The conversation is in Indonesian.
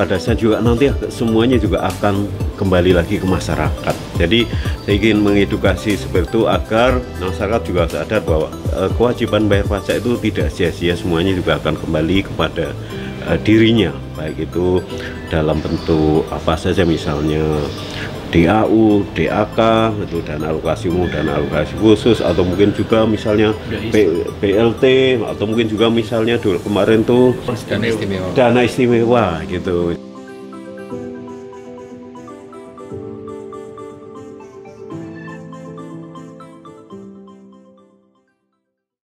pada saat juga nanti semuanya juga akan kembali lagi ke masyarakat. Jadi saya ingin mengedukasi seperti itu agar masyarakat juga sadar bahwa uh, kewajiban bayar pajak itu tidak sia-sia semuanya juga akan kembali kepada uh, dirinya baik itu dalam bentuk apa saja misalnya DAU, DAK, itu dana alokasi umum, dana alokasi khusus, atau mungkin juga misalnya P, BLT, atau mungkin juga misalnya dulu kemarin tuh dana istimewa, dana istimewa gitu.